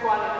一